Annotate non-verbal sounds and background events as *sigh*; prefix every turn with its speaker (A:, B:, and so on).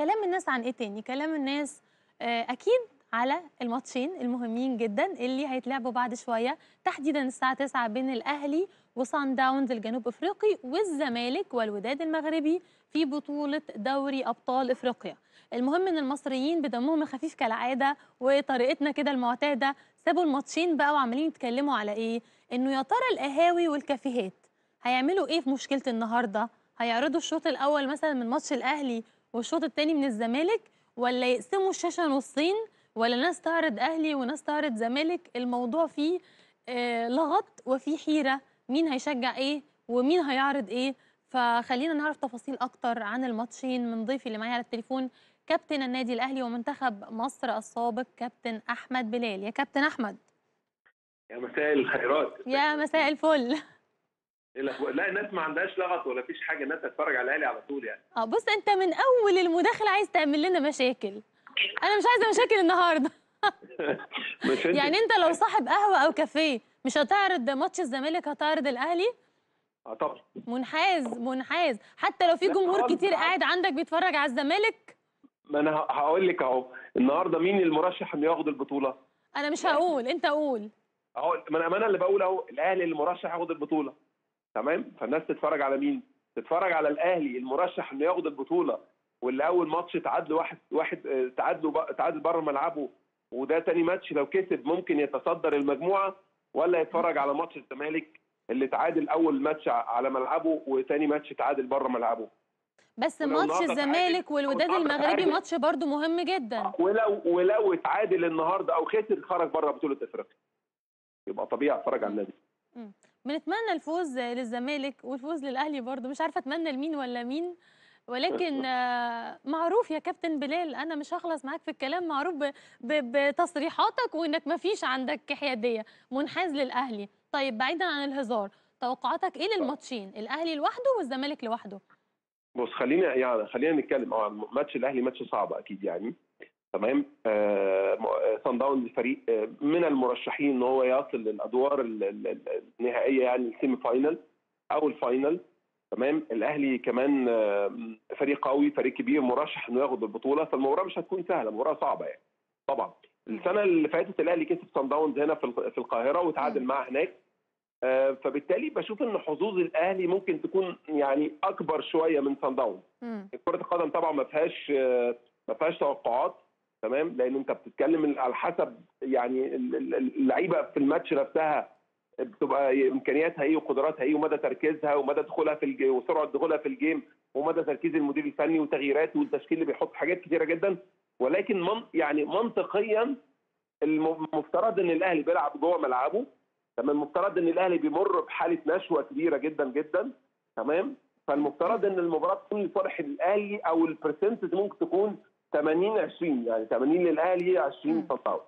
A: كلام الناس عن إيه تاني؟ كلام الناس آه، أكيد على الماتشين المهمين جدا اللي هيتلعبوا بعد شوية. تحديدا الساعة 9 بين الأهلي وصن داونز الجنوب إفريقي والزمالك والوداد المغربي في بطولة دوري أبطال إفريقيا. المهم إن المصريين بدمهم الخفيف كالعادة وطريقتنا كده المعتادة. سابوا الماتشين بقى وعمالين يتكلموا على إيه؟ إنه يا ترى القهاوي والكافيهات هيعملوا إيه في مشكلة النهارده؟ هيعرضوا الشوط الأول مثلا من ماتش الأهلي والشوط الثاني من الزمالك ولا يقسموا الشاشة نصين ولا ناس تعرض أهلي وناس تعرض زمالك؟ الموضوع فيه آه لغط وفيه حيرة. مين هيشجع إيه؟ ومين هيعرض إيه؟ فخلينا نعرف تفاصيل أكتر عن الماتشين. من ضيفي اللي معايا على التليفون كابتن النادي الأهلي ومنتخب مصر السابق كابتن أحمد بلال. يا كابتن أحمد.
B: يا مساء الخيرات.
A: يا مساء الفل؟
B: لا الناس ما عندهاش لغط ولا فيش حاجة الناس هتتفرج على الأهلي على طول يعني.
A: آه بص أنت من أول المداخلة عايز تعمل لنا مشاكل. أنا مش عايزة مشاكل النهارده. *laughs*
B: مش
A: يعني أنت لو صاحب قهوة أو كافيه مش هتعرض ماتش الزمالك هتعرض الأهلي؟
B: آه طبعا.
A: منحاز منحاز. حتى لو في جمهور كتير. قاعد عندك. بيتفرج على الزمالك؟
B: ما أنا هقول لك أهو. النهارده مين المرشح إنه ياخد البطولة؟
A: أنا مش هقول أنت قول.
B: أهو ما أنا اللي بقول أهو. الأهلي المرشح ياخد البطولة. تمام؟ فالناس تتفرج على مين؟ تتفرج على الأهلي المرشح إنه ياخد البطولة واللي أول ماتش تعادلوا واحد واحد آه، تعادلوا تعادل بره ملعبه وده تاني ماتش لو كسب ممكن يتصدر المجموعة ولا يتفرج على ماتش الزمالك اللي تعادل أول ماتش على ملعبه وتاني ماتش تعادل بره ملعبه.
A: بس ماتش الزمالك والوداد المغربي ماتش برضو مهم جدا.
B: ولو ولو اتعادل النهارده أو خسر خرج بره بطولة إفريقيا. يبقى طبيعي أتفرج على النادي.
A: بنتمنى الفوز للزمالك والفوز للأهلي برضو مش عارفة أتمنى لمين ولا مين ولكن آه، معروف يا كابتن بلال أنا مش هخلص معاك في الكلام معروف بتصريحاتك وإنك ما فيش عندك حيادية. منحاز للأهلي. طيب بعيدا عن الهزار توقعاتك إيه للماتشين؟ الأهلي لوحده والزمالك لوحده؟
B: بص خلينا يعني خلينا نتكلم. آه ماتش الأهلي ماتش صعب أكيد يعني. تمام؟ صن داونز فريق من المرشحين إن هو يصل للأدوار ال- ال- ال- النهائية يعني ال semi final أو ال final تمام؟ الأهلي كمان آه، فريق قوي فريق كبير مرشح إنه ياخد البطولة فالمباراة مش هتكون سهلة مباراة صعبة يعني طبعا. السنة اللي فاتت الأهلي كسب صن داونز هنا في الق- في القاهرة وتعادل. معاه هناك آه، فبالتالي بشوف إن حظوظ الأهلي ممكن تكون يعني أكبر شوية من صن داونز. كرة القدم طبعا ما فيهاش آه، ما فيهاش توقعات. تمام؟ لأن أنت بتتكلم على حسب يعني ال- ال- اللعيبة في الماتش نفسها بتبقى إمكانياتها إيه وقدراتها إيه ومدى تركيزها ومدى دخولها في ال game وسرعة دخولها في ال game ومدى تركيز المدير الفني وتغييراته والتشكيل اللي بيحط حاجات كتيرة جدا. ولكن من يعني منطقيا الم- المفترض إن الأهلي بيلعب جوه ملعبه. تمام؟ المفترض إن الأهلي بيمر بحالة نشوة كبيرة جدا جدا. تمام؟ فالمفترض إن المباراة تكون لصالح الأهلي أو البرسنتج ممكن تكون 80 20 يعني 80 للأهلي 20
A: مم.
B: صن داونز